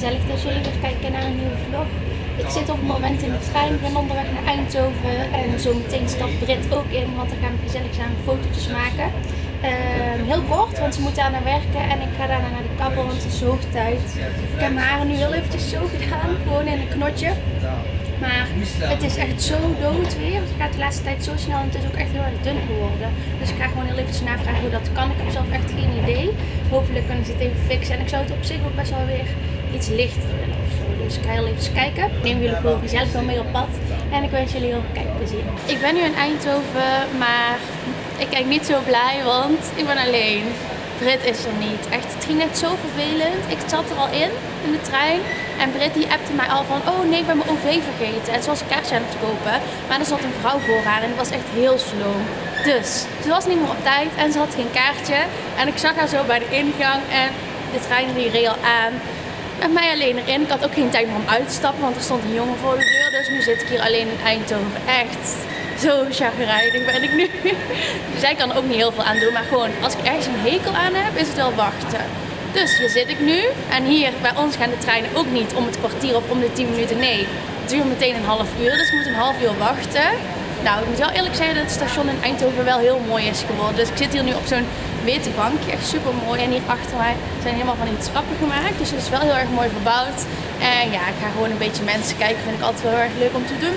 gezellig dat jullie weer kijken naar een nieuwe vlog. Ik zit op het moment in de trein, ben onderweg naar Eindhoven en zo meteen stapt Brit ook in, want dan gaan we gezellig samen fotootjes maken. Ehm, heel kort, want ze moet daar naar werken en ik ga daarna naar de kapper, want het is hoog tijd. Ik heb mijn haren nu heel eventjes zo gedaan, gewoon in een knotje. Maar het is echt zo dood weer. Het gaat de laatste tijd zo snel en het is ook echt heel erg dun geworden. Dus ik ga gewoon heel eventjes navragen hoe dat kan. Ik heb zelf echt geen idee. Hopelijk kunnen ze het even fixen. En ik zou het op zich ook best wel weer iets lichter willen of zo. Dus ik ga heel even kijken. Ik neem jullie gewoon gezellig wel mee op pad. En ik wens jullie heel veel kijkplezier. Ik ben nu in Eindhoven, maar ik kijk niet zo blij, want ik ben alleen. Brit is er niet. Echt, het ging net zo vervelend. Ik zat er al in, in de trein. En Brit die appte mij al van, oh nee, ik ben mijn OV vergeten. En ze was een kaartje aan het kopen. Maar er zat een vrouw voor haar en die was echt heel sloom. Dus, ze was niet meer op tijd en ze had geen kaartje. En ik zag haar zo bij de ingang en de trein die reed aan. Met mij alleen erin. Ik had ook geen tijd meer om uit te stappen, want er stond een jongen voor de deur. Dus nu zit ik hier alleen in Eindhoven. Echt zo chagrijnig ben ik nu. Zij kan er ook niet heel veel aan doen, maar gewoon als ik ergens een hekel aan heb, is het wel wachten. Dus hier zit ik nu. En hier bij ons gaan de treinen ook niet om het kwartier of om de 10 minuten. Nee, het duurt meteen een half uur. Dus ik moet een half uur wachten. Nou, ik moet wel eerlijk zeggen dat het station in Eindhoven wel heel mooi is geworden. Dus ik zit hier nu op zo'n witte bankje, echt super mooi. En hier achter mij zijn helemaal van die trappen gemaakt. Dus het is wel heel erg mooi verbouwd. En ja, ik ga gewoon een beetje mensen kijken. Vind ik altijd wel heel erg leuk om te doen.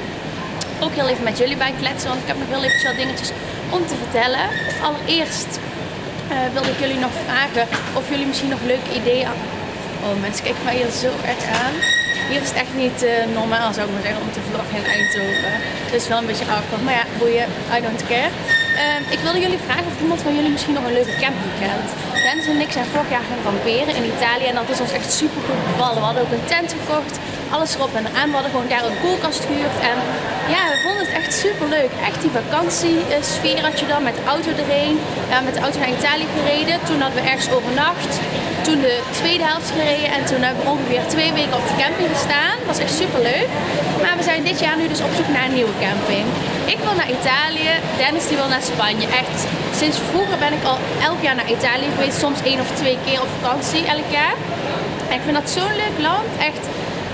Ook heel even met jullie bij kletsen, want ik heb nog heel even wat dingetjes om te vertellen. Allereerst uh, wilde ik jullie nog vragen of jullie misschien nog leuke ideeën Oh, mensen kijken mij hier zo erg aan. Hier is het echt niet uh, normaal, zou ik maar zeggen, om te vloggen in Eindhoven. Dus wel een beetje awkward, maar ja, boeien, I don't care. Uh, ik wilde jullie vragen of iemand van jullie misschien nog een leuke camping kent. Dennis en ik zijn vorig jaar gaan kamperen in Italië en dat is ons echt super goed bevallen. We hadden ook een tent gekocht, alles erop en eraan. We hadden gewoon daar een koelkast gehuurd en ja, we vonden het echt super leuk. Echt die vakantiesfeer had je dan met de auto erheen. Ja, met de auto naar Italië gereden. Toen hadden we ergens overnacht. Toen de tweede helft gereden en toen hebben we ongeveer twee weken op de camping gestaan. Was echt super leuk. Maar we zijn dit jaar nu dus op zoek naar een nieuwe camping. Ik wil naar Italië, Dennis die wil naar Spanje. Echt, sinds vroeger ben ik al elk jaar naar Italië geweest. Soms één of twee keer op vakantie elk jaar. En ik vind dat zo'n leuk land. Echt,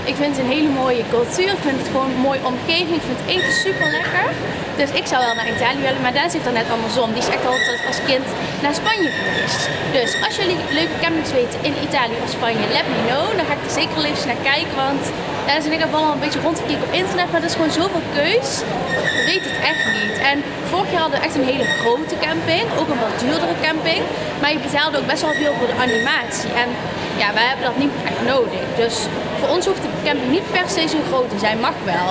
ik vind het een hele mooie cultuur. Ik vind het gewoon een mooie omgeving. Ik vind het eten super lekker. Dus ik zou wel naar Italië willen. Maar Dennis heeft dan net andersom. Die is echt altijd als kind naar Spanje geweest. Dus als jullie leuke campings weten in Italië of Spanje, let me know. Dan ga ik er zeker even naar kijken. Want En ik hebben al een beetje rondgekeken op internet. Maar er is gewoon zoveel keus. We weten het echt niet. En vorig jaar hadden we echt een hele grote camping. Ook een wat duurdere camping. Maar je betaalde ook best wel veel voor de animatie. En ja, wij hebben dat niet echt nodig. Dus voor ons hoeft de camping niet per se zo groot te zijn, mag wel.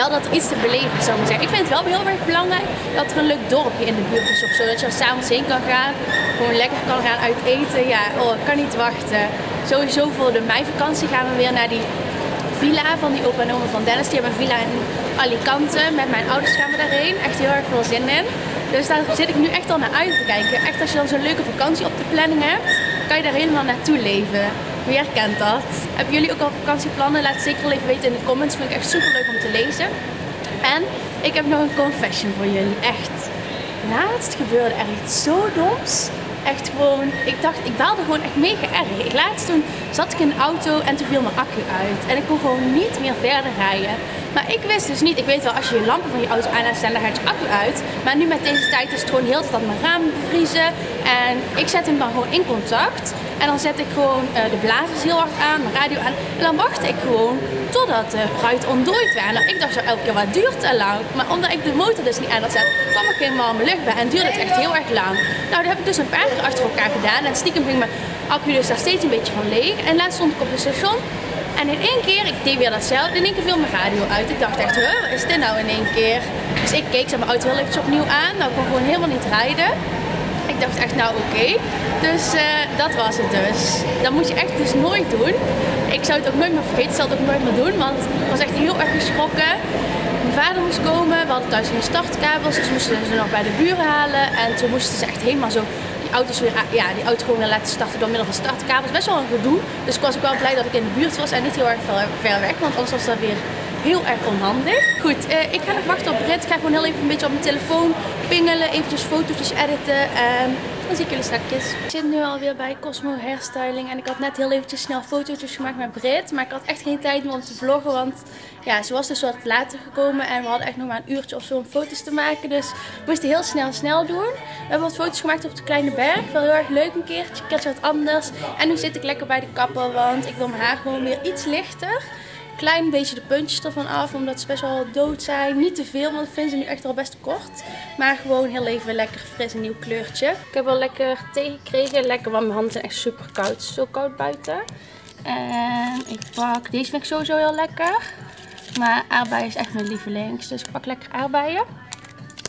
Wel dat er iets te beleven is, zou ik zeggen. Ik vind het wel heel erg belangrijk dat er een leuk dorpje in de buurt is of zo. Dat je er s'avonds heen kan gaan, gewoon lekker kan gaan uit eten. Ja, oh, ik kan niet wachten. Sowieso voor de meivakantie gaan we weer naar die villa van die opa en oma van Dennis. Die hebben een villa in Alicante. Met mijn ouders gaan we daarheen. Echt heel erg veel zin in. Dus daar zit ik nu echt al naar uit te kijken. Echt als je dan zo'n leuke vakantie op de planning hebt, kan je daar helemaal naartoe leven. Wie herkent dat? Hebben jullie ook al vakantieplannen? Laat het zeker wel even weten in de comments. Vind ik echt super leuk om te lezen. En ik heb nog een confession voor jullie. Echt. Laatst gebeurde er iets zo doms. Echt gewoon, ik dacht, ik baalde gewoon echt mega erg. Laatst toen zat ik in de auto en toen viel mijn accu uit. En ik kon gewoon niet meer verder rijden. Maar ik wist dus niet, ik weet wel, als je je lampen van je auto aan laat staan, dan gaat je accu uit. Maar nu met deze tijd is het gewoon heel tijd dat mijn raam bevriezen. En ik zet hem dan gewoon in contact. En dan zet ik gewoon uh, de blazers heel hard aan, mijn radio aan. En dan wacht ik gewoon totdat de ruit ontdooid werd. Nou, ik dacht zo elke keer, wat duurt te lang? Maar omdat ik de motor dus niet aan had zetten, kwam ik geen warme lucht bij. En duurde het echt heel erg lang. Nou, dat heb ik dus een paar keer achter elkaar gedaan. En stiekem ging mijn accu dus daar steeds een beetje van leeg. En laatst stond ik op het station. En in één keer, ik deed weer datzelfde, in één keer viel mijn radio uit. Ik dacht echt, wat is dit nou in één keer? Dus ik keek, zet mijn auto heel eventjes opnieuw aan. Nou, ik kon gewoon helemaal niet rijden. Ik dacht echt, nou oké. Dus uh, dat was het dus. Dat moet je echt dus nooit doen. Ik zou het ook nooit meer vergeten, ik zal het ook nooit meer doen. Want ik was echt heel erg geschrokken. Mijn vader moest komen, we hadden thuis geen startkabels, dus moesten ze nog bij de buren halen. En toen moesten ze echt helemaal zo auto's weer, ja, die auto gewoon laten starten door middel van startkabels. Best wel een gedoe. Dus ik was ook wel blij dat ik in de buurt was en niet heel erg ver weg, want anders was dat weer heel erg onhandig. Goed, uh, ik ga nog wachten op Brit. Ik ga gewoon heel even een beetje op mijn telefoon pingelen, eventjes fotootjes editen. Uh, Dan zie ik jullie straks. Ik zit nu alweer bij Cosmo Hairstyling. En ik had net heel eventjes snel fotootjes gemaakt met Brit. Maar ik had echt geen tijd meer om te vloggen. Want ja, ze was dus wat later gekomen. En we hadden echt nog maar een uurtje of zo om foto's te maken. Dus we moesten heel snel snel doen. We hebben wat foto's gemaakt op de Kleine Berg. Wel heel erg leuk een keertje. Ik wat anders. En nu zit ik lekker bij de kapper. Want ik wil mijn haar gewoon weer iets lichter klein beetje de puntjes ervan af, omdat ze best wel dood zijn. Niet te veel, want ik vind ze nu echt al best kort. Maar gewoon heel even lekker fris, een nieuw kleurtje. Ik heb wel lekker thee gekregen. Lekker, want mijn handen zijn echt super koud. Zo koud buiten. En ik pak, deze vind ik sowieso heel lekker. Maar aardbeien is echt mijn lievelings. Dus ik pak lekker aardbeien.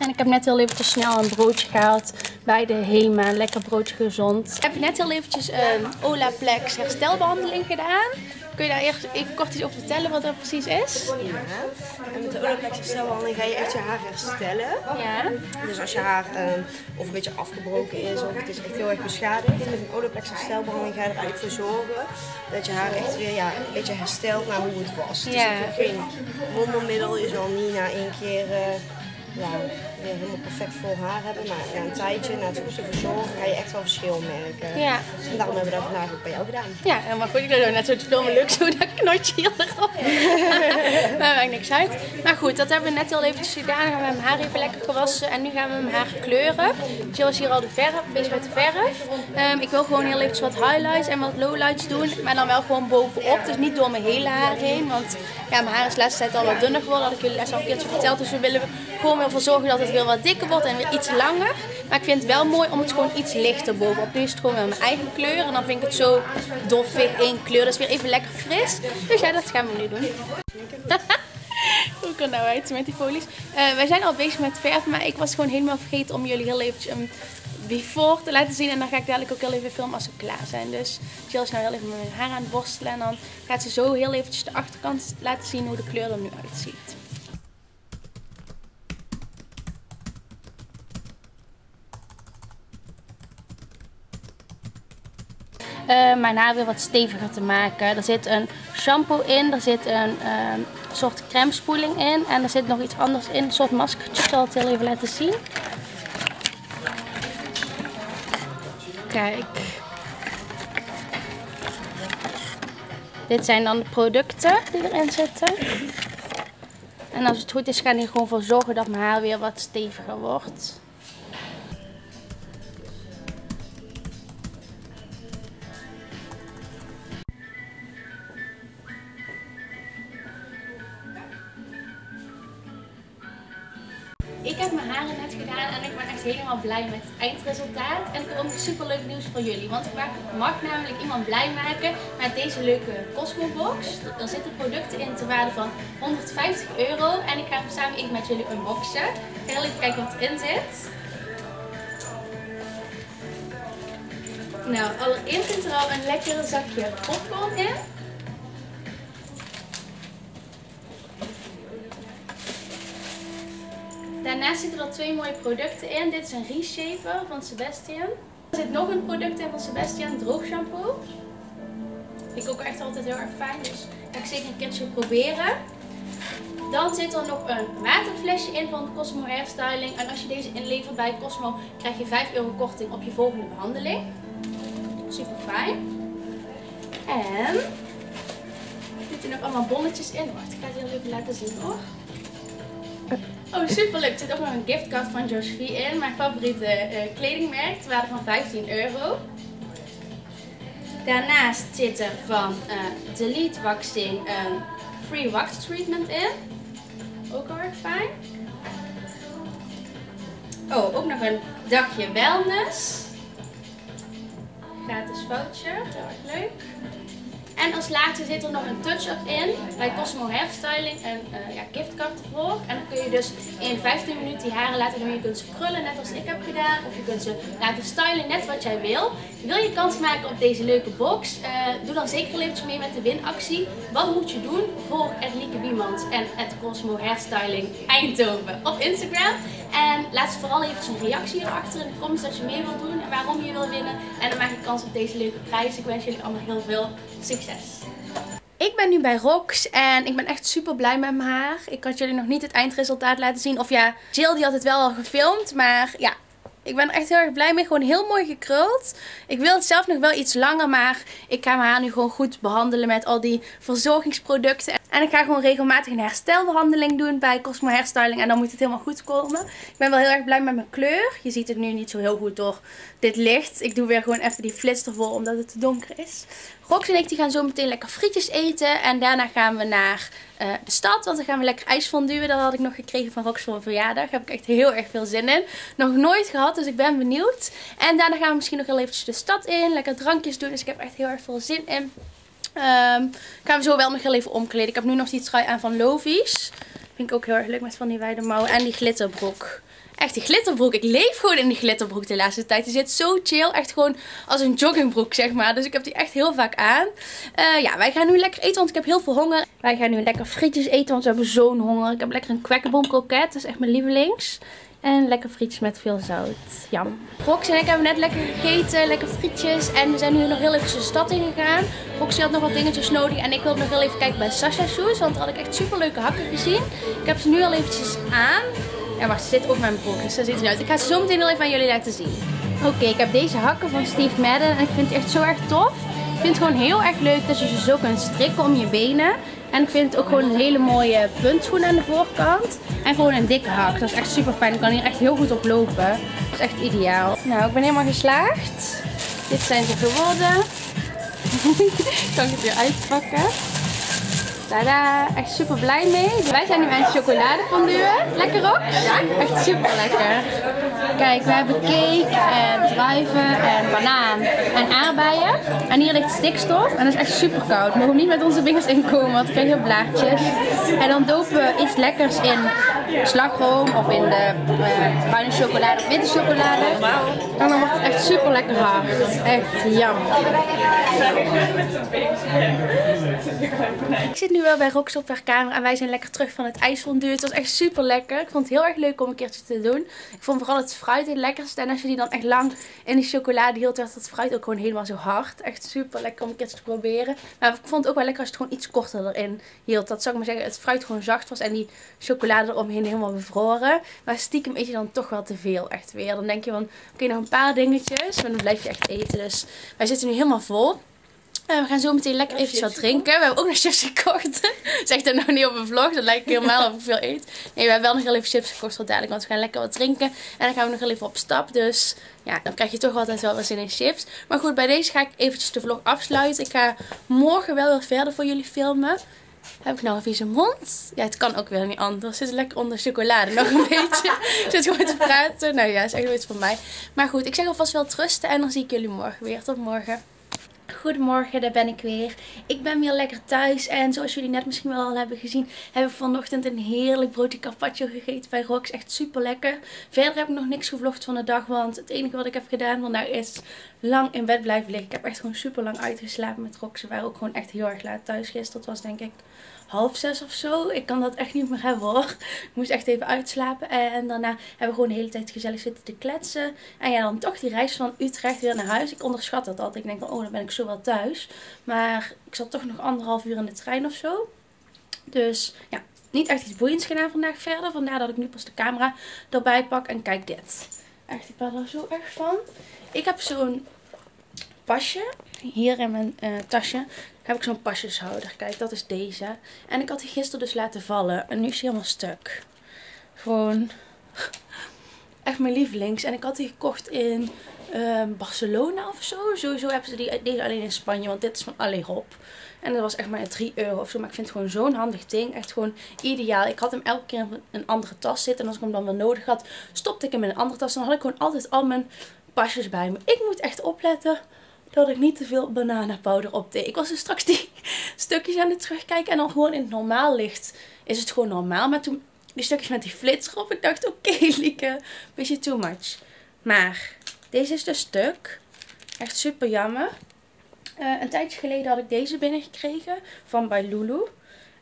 En ik heb net heel eventjes snel een broodje gehaald bij de Hema. Lekker broodje gezond. Ik heb net heel eventjes een Olaplex herstelbehandeling gedaan. Kun je daar eerst even kort iets over vertellen wat dat precies is? Ja. En met de Olaplex herstelbehandeling ga je echt je haar herstellen. Ja. Dus als je haar ehm, of een beetje afgebroken is of het is echt heel erg beschadigd. Met een Olaplex herstelbehandeling ga je er eigenlijk voor zorgen dat je haar echt weer ja, een beetje herstelt naar hoe het was. Het is natuurlijk geen wondermiddel. Je zal niet na één keer... Uh, ja, helemaal perfect vol haar hebben. Maar ja, een tijdje na het verzorgen ga je echt wel verschil merken. Ja. En daarom hebben we dat vandaag ook bij jou gedaan. Ja, maar goed, ik doe net zo filmen leuk zo dat knotje hier erop. maar maakt niks uit. Maar goed, dat hebben we net heel eventjes gedaan. Dan gaan we mijn haar even lekker gewassen. En nu gaan we mijn haar kleuren. Jill is hier al de verf, bezig met de verf. Um, ik wil gewoon heel eventjes wat highlights en wat lowlights doen. Maar dan wel gewoon bovenop. Dus niet door mijn hele haar heen. Want ja, mijn haar is de laatste tijd al wat dunner geworden. Dat had ik jullie les al een keertje verteld. Dus we willen gewoon ervoor zorgen dat het weer wat dikker wordt en weer iets langer. Maar ik vind het wel mooi om het gewoon iets lichter bovenop. Nu is het gewoon wel mijn eigen kleur. En dan vind ik het zo doffig één kleur. Dat is weer even lekker fris. Dus ja, dat gaan we nu doen. Hoe kan nou uit met die folies? Uh, wij zijn al bezig met verven, maar ik was gewoon helemaal vergeten om jullie heel eventjes een before te laten zien. En dan ga ik dadelijk ook heel even filmen als we klaar zijn. Dus Jill is nou heel even met haar aan het borstelen. En dan gaat ze zo heel eventjes de achterkant laten zien hoe de kleur er nu uitziet. Uh, mijn haar weer wat steviger te maken. Er zit een shampoo in, er zit een uh, soort crème spoeling in en er zit nog iets anders in, een soort maskertje. Ik zal het heel even laten zien. Kijk. Dit zijn dan de producten die erin zitten. En als het goed is, gaan die gewoon voor zorgen dat mijn haar weer wat steviger wordt. Met het eindresultaat. En ik heb ook super leuk nieuws voor jullie. Want ik mag namelijk iemand blij maken met deze leuke Cosmo Box. Er zitten producten in ter waarde van 150 euro. En ik ga hem samen even met jullie unboxen. Ik ga heel even kijken wat erin zit. Nou, allereerst zit er al een lekkere zakje popcorn in. Daarnaast zitten er twee mooie producten in. Dit is een reshaper van Sebastian. Er zit nog een product in van Sebastian, droog shampoo. Vind ik ook echt altijd heel erg fijn, dus ga ik zeker een keertje proberen. Dan zit er nog een waterflesje in van Cosmo Hairstyling. En als je deze inlevert bij Cosmo, krijg je 5 euro korting op je volgende behandeling. Super fijn. En er zitten nog allemaal bonnetjes in. Wacht, ik ga het heel even laten zien hoor. Oh, super leuk. Er zit ook nog een giftcard van Josephine in. Mijn favoriete uh, kledingmerk. Ter waarde van 15 euro. Daarnaast zit er van uh, Delete Waxing een free wax treatment in. Ook heel erg fijn. Oh, ook nog een dagje wellness. Gratis voucher. Heel erg leuk. En als laatste zit er nog een touch-up in bij Cosmo Hairstyling en uh, ja, giftcard ervoor. En dan kun je dus in 15 minuten die haren laten doen. Je kunt ze krullen net als ik heb gedaan. Of je kunt ze laten stylen net wat jij wil. Wil je kans maken op deze leuke box? Uh, doe dan zeker eventjes mee met de winactie. Wat moet je doen? Volg En het Cosmo Hairstyling Eindhoven op Instagram. En laat vooral even een reactie hierachter in de comments dat je mee wilt doen en waarom je wil winnen. En dan maak je kans op deze leuke prijs. Ik wens jullie allemaal heel veel succes. Ik ben nu bij Rox en ik ben echt super blij met mijn haar. Ik had jullie nog niet het eindresultaat laten zien. Of ja, Jill die had het wel al gefilmd. Maar ja, Ik ben echt heel erg blij mee. Gewoon heel mooi gekruld. Ik wil het zelf nog wel iets langer, maar ik ga mijn haar nu gewoon goed behandelen met al die verzorgingsproducten. En ik ga gewoon regelmatig een herstelbehandeling doen bij Cosmo Hairstyling. En dan moet het helemaal goed komen. Ik ben wel heel erg blij met mijn kleur. Je ziet het nu niet zo heel goed door dit licht. Ik doe weer gewoon even die flits ervoor omdat het te donker is. Rox en ik die gaan zo meteen lekker frietjes eten. En daarna gaan we naar uh, de stad. Want dan gaan we lekker ijsfonduwen. Dat had ik nog gekregen van Rox voor verjaardag. Daar heb ik echt heel erg veel zin in. Nog nooit gehad, dus ik ben benieuwd. En daarna gaan we misschien nog heel eventjes de stad in. Lekker drankjes doen. Dus ik heb echt heel erg veel zin in. Um, gaan we zo wel nog heel even omkleden. Ik heb nu nog die trui aan van Lovies. Vind ik ook heel erg leuk met van die wijde mouwen. En die glitterbroek. Echt die glitterbroek. Ik leef gewoon in die glitterbroek de laatste tijd. Die zit zo chill. Echt gewoon als een joggingbroek, zeg maar. Dus ik heb die echt heel vaak aan. Uh, ja, wij gaan nu lekker eten, want ik heb heel veel honger. Wij gaan nu lekker frietjes eten, want we hebben zo'n honger. Ik heb lekker een kwekkenbom kroket. Dat is echt mijn lievelings. En lekker frietjes met veel zout. Jam. Roxy en ik hebben net lekker gegeten. Lekker frietjes. En we zijn nu nog heel even de stad in gegaan. Roxy had nog wat dingetjes nodig. En ik wilde nog heel even kijken bij Sasha Shoes. Want daar had ik echt super leuke hakken gezien. Ik heb ze nu al eventjes aan. En ze zit op mijn broek. Dus zo ziet het uit. Ik ga ze zo meteen even aan jullie laten zien. Oké, ik heb deze hakken van Steve Madden. En ik vind het echt zo erg tof. Ik vind het gewoon heel erg leuk dat je ze zo kunt strikken om je benen. En ik vind het ook gewoon een hele mooie puntschoen aan de voorkant. En gewoon een dikke hak. Dat is echt super fijn. Ik kan hier echt heel goed op lopen. Dat is echt ideaal. Nou, ik ben helemaal geslaagd. Dit zijn ze geworden. kan ik het weer uitpakken. Tada, echt super blij mee. Wij zijn nu aan het chocoladefondue. Lekker ook? Ja. Echt super lekker. Kijk, we hebben cake en druiven en banaan en aardbeien. En hier ligt stikstof en dat is echt super koud. We mogen niet met onze vingers inkomen, want we krijgen blaadjes. En dan dopen we iets lekkers in slagroom of in de uh, bruine chocolade of witte chocolade. En dan wordt het echt super lekker hard. Echt jammer. Ik zit nu wel bij Rox op haar kamer en wij zijn lekker terug van het ijsfondue. Het was echt super lekker. Ik vond het heel erg leuk om een keertje te doen. Ik vond vooral het fruit het lekkerste. En als je die dan echt lang in die chocolade hield, werd het fruit ook gewoon helemaal zo hard. Echt super lekker om een keertje te proberen. Maar ik vond het ook wel lekker als je het gewoon iets korter erin hield. Dat zou ik maar zeggen, het fruit gewoon zacht was en die chocolade eromheen helemaal bevroren. Maar stiekem eet je dan toch wel te veel echt weer. Dan denk je van, oké nog een paar dingetjes, maar dan blijf je echt eten. Dus wij zitten nu helemaal vol. En we gaan zo meteen lekker even wat drinken. We hebben ook nog chips gekocht. zeg dat nou niet op een vlog. Dat lijkt helemaal of ik veel eet. Nee, we hebben wel nog heel even chips gekocht voor dadelijk. Want we gaan lekker wat drinken. En dan gaan we nog heel even op stap. Dus ja, dan krijg je toch altijd wel wat zin in chips. Maar goed, bij deze ga ik eventjes de vlog afsluiten. Ik ga morgen wel weer verder voor jullie filmen. Heb ik nou een vieze mond? Ja, het kan ook weer niet anders. Zit lekker onder chocolade nog een beetje. Zit gewoon te praten. Nou ja, is echt iets van mij. Maar goed, ik zeg alvast wel trusten. En dan zie ik jullie morgen weer. Tot morgen. Goedemorgen, daar ben ik weer. Ik ben weer lekker thuis en zoals jullie net misschien wel al hebben gezien, hebben we vanochtend een heerlijk broodje carpaccio gegeten bij Rox. Echt super lekker. Verder heb ik nog niks gevlogd van de dag, want het enige wat ik heb gedaan vandaag is lang in bed blijven liggen. Ik heb echt gewoon super lang uitgeslapen met Rox. Ze waren ook gewoon echt heel erg laat thuis gisteren. Het was denk ik half zes of zo. Ik kan dat echt niet meer hebben hoor. Ik moest echt even uitslapen. En daarna hebben we gewoon de hele tijd gezellig zitten te kletsen. En ja, dan toch die reis van Utrecht weer naar huis. Ik onderschat dat altijd. Ik denk van, oh, dan ben ik zo wel thuis. Maar ik zat toch nog anderhalf uur in de trein of zo. Dus ja, niet echt iets boeiends gedaan vandaag verder. Vandaar dat ik nu pas de camera erbij pak. En kijk dit. Echt, ik ben er zo erg van. Ik heb zo'n pasje hier in mijn uh, tasje heb ik zo'n pasjeshouder. Kijk, dat is deze. En ik had die gisteren dus laten vallen. En nu is hij helemaal stuk. Gewoon echt mijn lievelings. En ik had die gekocht in uh, Barcelona of zo. Sowieso hebben ze die, deze alleen in Spanje. Want dit is van Alehop. En dat was echt maar 3 euro of zo. Maar ik vind het gewoon zo'n handig ding. Echt gewoon ideaal. Ik had hem elke keer in een andere tas zitten. En als ik hem dan wel nodig had, stopte ik hem in een andere tas. En dan had ik gewoon altijd al mijn pasjes bij me. Ik moet echt opletten dat ik niet te veel bananenpowder op deed. Ik was dus straks die stukjes aan het terugkijken en dan gewoon in het normaal licht is het gewoon normaal. Maar toen die stukjes met die flits erop, ik dacht oké okay, Lieke, beetje too much. Maar deze is dus stuk. Echt super jammer. Uh, een tijdje geleden had ik deze binnengekregen van bij Lulu.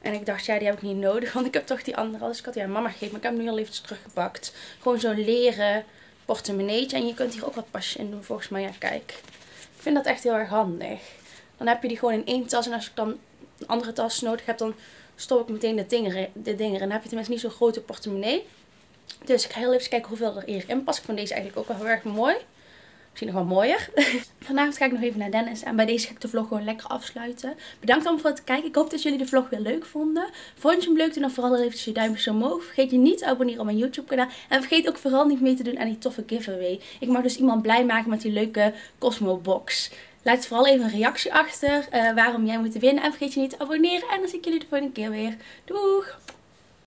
En ik dacht, ja, die heb ik niet nodig, want ik heb toch die andere. Dus ik had die aan mama gegeven, maar ik heb hem nu al eventjes teruggepakt. Gewoon zo'n leren portemonneetje. En je kunt hier ook wat pasjes in doen, volgens mij. Ja, kijk. Ik vind dat echt heel erg handig. Dan heb je die gewoon in één tas. En als ik dan een andere tas nodig heb, dan stop ik meteen de dingen, de dingen. En dan heb je tenminste niet zo'n grote portemonnee. Dus ik ga heel even kijken hoeveel er hierin past. Ik vond deze eigenlijk ook wel heel erg mooi. Misschien nog wel mooier. Vanavond ga ik nog even naar Dennis. En bij deze ga ik de vlog gewoon lekker afsluiten. Bedankt allemaal voor het kijken. Ik hoop dat jullie de vlog weer leuk vonden. Vond je hem leuk? Doe dan vooral even je duimpjes omhoog. Vergeet je niet te abonneren op mijn YouTube kanaal. En vergeet ook vooral niet mee te doen aan die toffe giveaway. Ik mag dus iemand blij maken met die leuke Cosmo box. Laat vooral even een reactie achter uh, waarom jij moet winnen. En vergeet je niet te abonneren. En dan zie ik jullie de volgende keer weer. Doeg!